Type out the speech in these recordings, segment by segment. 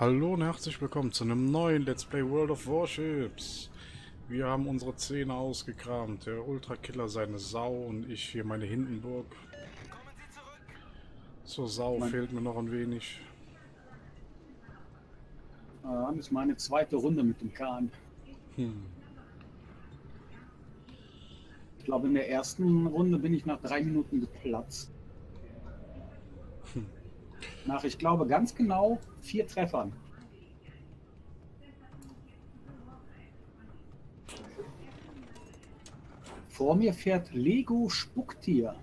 Hallo und herzlich willkommen zu einem neuen Let's Play World of Warships. Wir haben unsere Zähne ausgekramt. Der Ultra Killer seine Sau und ich hier meine Hindenburg. Zur Sau Mein- fehlt mir noch ein wenig. Ah, das ist meine zweite Runde mit dem Kahn. Hm. Ich glaube, in der ersten Runde bin ich nach drei Minuten geplatzt. Hm. Nach, ich glaube, ganz genau vier Treffern. Vor mir fährt Lego Spucktier.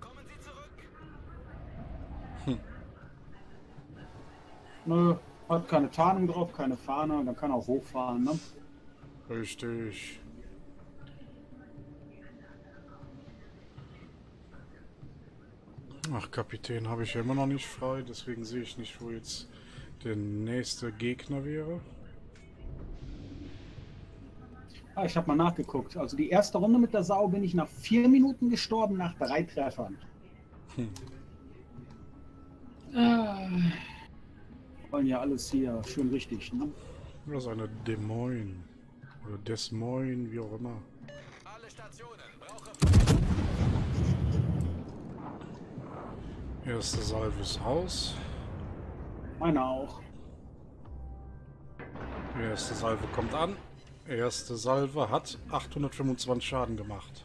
Kommen Sie zurück! Nö, hat keine Tarnung drauf, keine Fahne, dann kann er auch hochfahren. Ne? Richtig. Ach, Kapitän habe ich ja immer noch nicht frei, deswegen sehe ich nicht, wo jetzt der nächste Gegner wäre. Ah, ich habe mal nachgeguckt. Also die erste Runde mit der Sau bin ich nach vier Minuten gestorben, nach drei Treffern. Hm. Ah, wollen ja alles hier schön richtig. Ne? Oder so eine Des Moines. Oder Des Moines, wie auch immer. Alle Stationen Erste Salve ist aus. Meine auch. Erste Salve kommt an. Erste Salve hat 825 Schaden gemacht.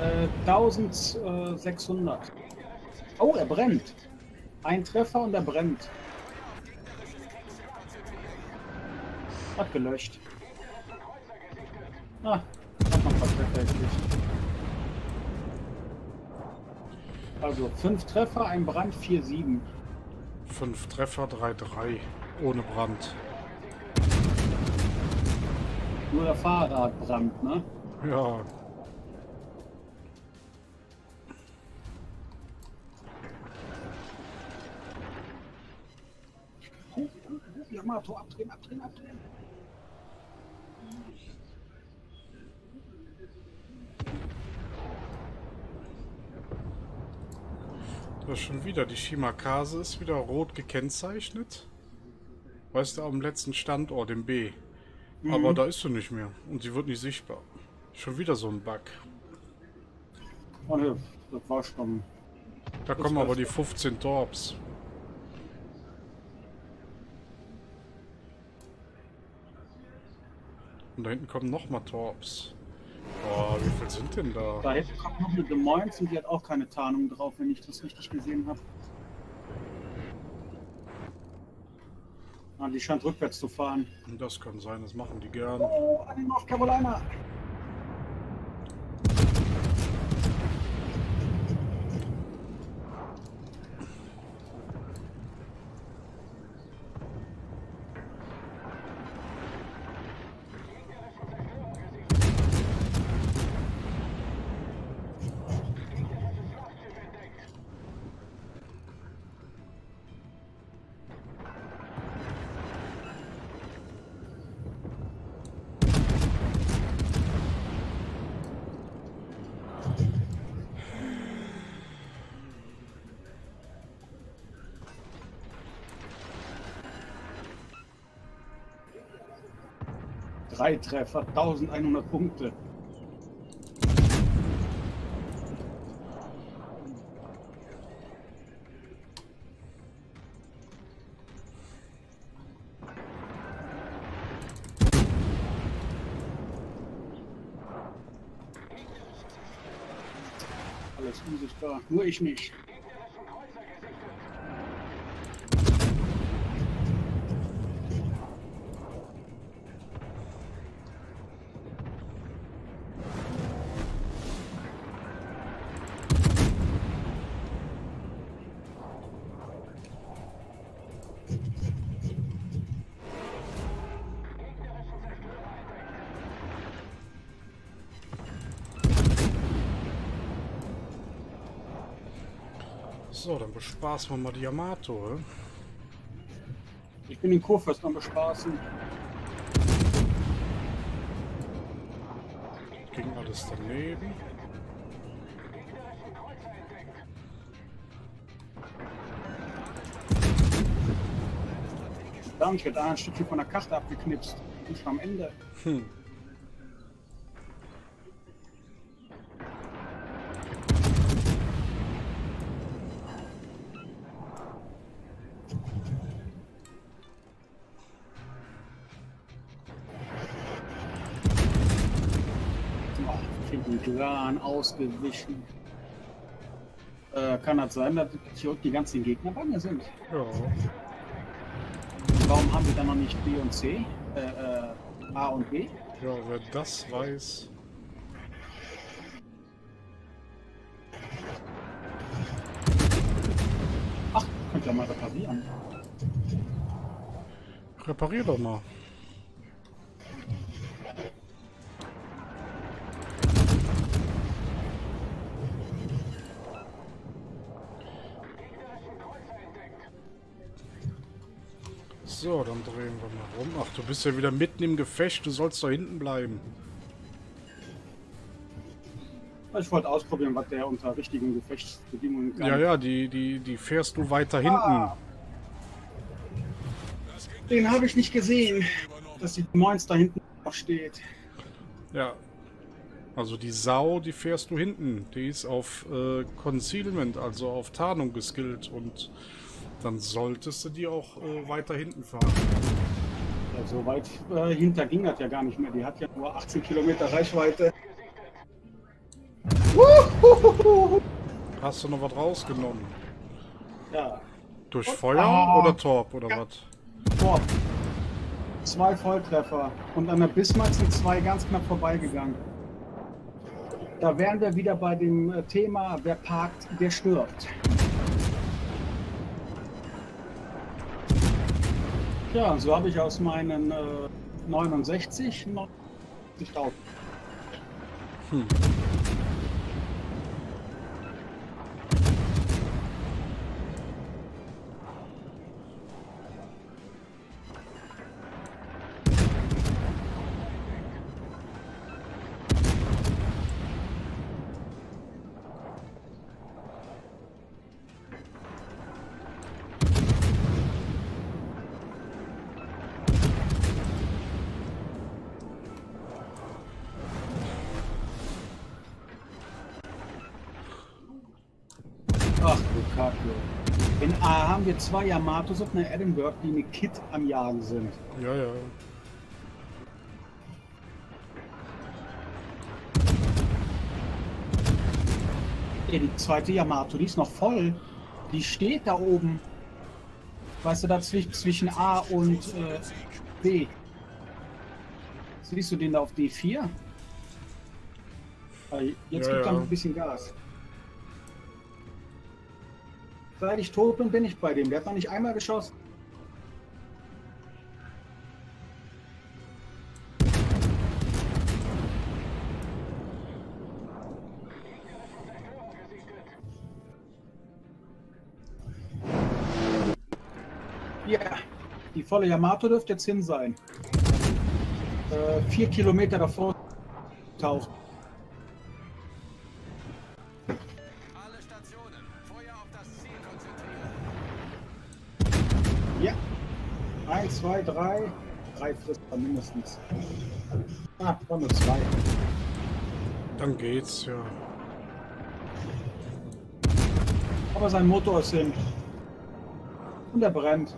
Äh, 1600. Oh, er brennt. Ein Treffer und er brennt. Hat gelöscht. Ah, hat noch ein paar Also fünf Treffer, ein Brand, vier Siegen. 5 Treffer, 3-3. Ohne Brand. Nur der Fahrradbrand, ne? Ja, Yamato, abdrehen, abdrehen, abdrehen. Da ist schon wieder. Die Shimakase ist wieder rot gekennzeichnet. Weißt du, am letzten Standort, im B. Aber Mhm. da ist sie nicht mehr. Und sie wird nicht sichtbar. Schon wieder so ein Bug. Ne, das war schon. Da kommen aber die 15 Torps. Und da hinten kommen nochmal Torps. Boah, wie viel sind denn da? Da hinten kommt noch eine Des Moines und die hat auch keine Tarnung drauf, wenn ich das richtig gesehen habe. Ah, die scheint rückwärts zu fahren. Das kann sein, das machen die gern. Oh, an den North Carolina. Drei Treffer, 1100 Punkte. Alles unsichtbar, nur ich nicht. So, dann bespaßen wir mal die Yamato. Ich bin den Kurfürst am bespaßen. Ging alles daneben. Danke, da ein Stückchen von der Karte abgeknipst. Ich am Ende. Hm. Filigran ausgewichen. Äh, kann das sein, dass hier unten die ganzen Gegner bei mir sind? Ja. Warum haben wir dann noch nicht B und C? Äh, äh, A und B? Ja, wer das weiß. Ach, könnt ihr mal reparieren. Reparier doch mal. So, dann drehen wir mal rum. Ach, du bist ja wieder mitten im Gefecht. Du sollst da hinten bleiben. Ich wollte ausprobieren, was der unter richtigen Gefechtsbedingungen kann. Ja, ja, die, die, die fährst du weiter hinten. Ah. Den habe ich nicht gesehen, dass die Moins da hinten noch steht. Ja. Also die Sau, die fährst du hinten. Die ist auf äh, Concealment, also auf Tarnung geskillt. Und dann solltest du die auch äh, weiter hinten fahren. Ja, so weit äh, hinter ging das ja gar nicht mehr. Die hat ja nur 18 Kilometer Reichweite. Hast du noch was rausgenommen? Ja, Durch Und- Feuer Ah. oder Torp oder Ja. was? Boah. Zwei Volltreffer. Und an der Bismarck sind zwei ganz knapp vorbeigegangen. Da wären wir wieder bei dem äh, Thema, wer parkt, der stirbt. Ja, und so habe ich aus meinen äh, 69 90.000. Hm. Haben wir zwei Yamatos und eine Edinburgh, die eine Kit am Jagen sind. Ja, ja. Ey, die zweite Yamato, die ist noch voll. Die steht da oben. Weißt du, da zwi- zwischen A und äh, B. Siehst du den da auf D4? Ah, Jetzt Ja, gibt er ja. ein bisschen Gas. Seit ich tot bin, bin ich bei dem. Der hat noch nicht einmal geschossen. Ja, die volle Yamato dürfte jetzt hin sein. Äh, vier Kilometer davor taucht. Eins, zwei, drei. Drei frisst er mindestens. Ah, waren nur zwei. Dann geht's, ja. Aber sein Motor ist hin. Und er brennt.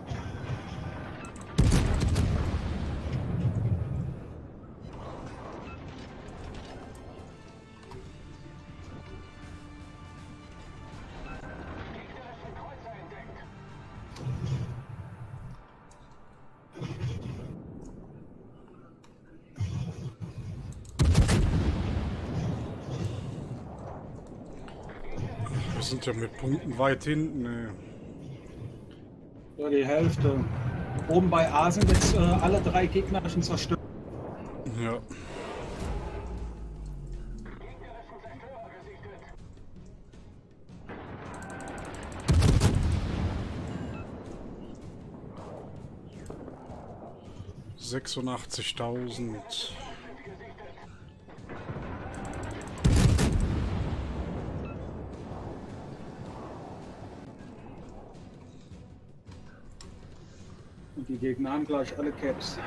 Sind ja mit Punkten weit hinten, ey. Ja, die Hälfte. Oben bei A sind jetzt äh, alle drei gegnerischen zerstört. Ja. Sechsundachtzigtausend. Gegner haben gleich alle Caps.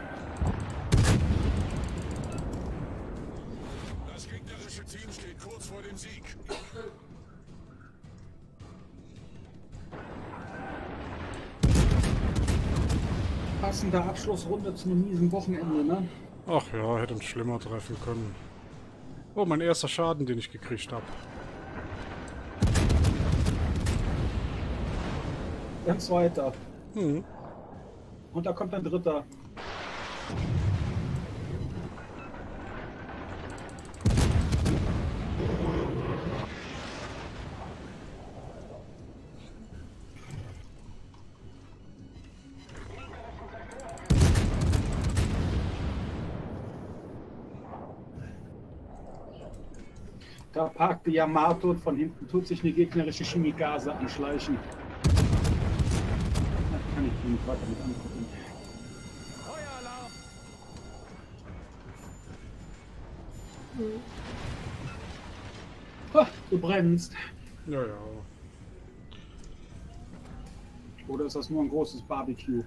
Das gegnerische Team steht kurz vor dem Sieg. Passende Abschlussrunde zu einem miesen Wochenende, ne? Ach ja, hätte uns schlimmer treffen können. Oh, mein erster Schaden, den ich gekriegt habe. Ein zweiter. Hm. Und da kommt ein dritter. Da parkt die Yamato und von hinten tut sich eine gegnerische Chemikase anschleichen. Da kann ich nicht weiter mit angucken. Ha, du brennst. Ja, ja. Oder ist das nur ein großes Barbecue?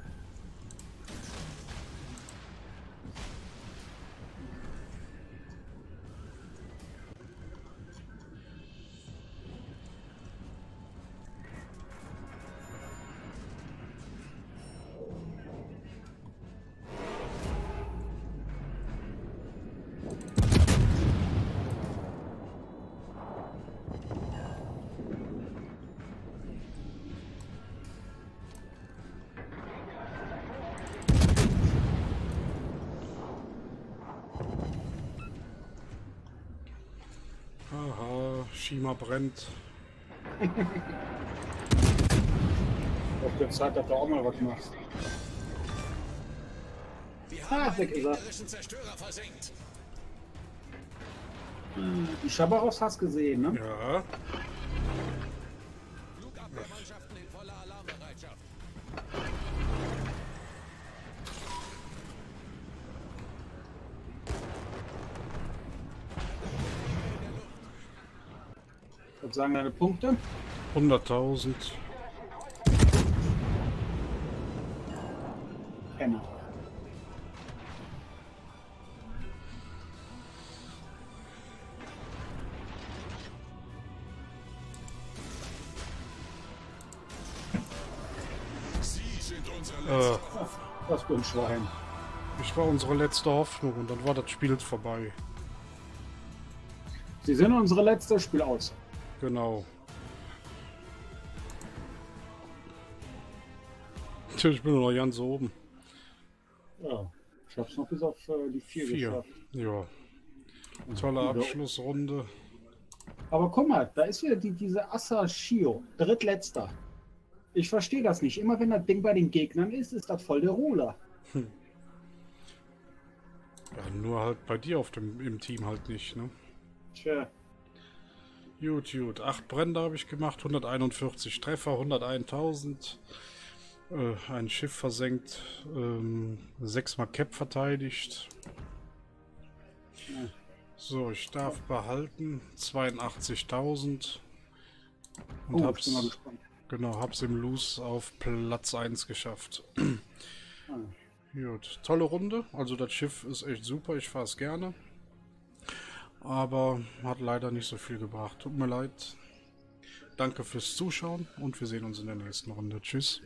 Aha, Shima brennt. Auf der Zeit, dass du auch mal was machst. Wir Ah, haben einen ist er. gegnerischen Zerstörer versenkt. Die Schabarovs hast gesehen, ne? Ja. Was sagen deine Punkte? 100.000. Penner. Äh, Was für ein Schwein. ich war unsere letzte Hoffnung und dann war das Spiel vorbei. Sie sind unsere letzte Spiel aus. Genau. Ich bin noch ganz oben. Ja. Ich hab's noch bis auf äh, die vier, Vier. geschafft. Ja. Tolle Abschlussrunde. Aber guck mal, da ist wieder die, diese Assa Shio, drittletzter. Ich verstehe das nicht. Immer wenn das Ding bei den Gegnern ist, ist das voll der Ruler. Ja, nur halt bei dir auf dem im Team halt nicht, ne? Tja. Gut, gut. Acht Brände habe ich gemacht, 141 Treffer, 101.000. Äh, ein Schiff versenkt, ähm, sechsmal Cap verteidigt. So, ich darf behalten 82.000. Und Oh, hab's, genau, hab's im Loose auf Platz 1 geschafft. Ah. Gut, tolle Runde. Also das Schiff ist echt super, ich fahre es gerne. Aber hat leider nicht so viel gebracht. Tut mir leid. Danke fürs Zuschauen und wir sehen uns in der nächsten Runde. Tschüss.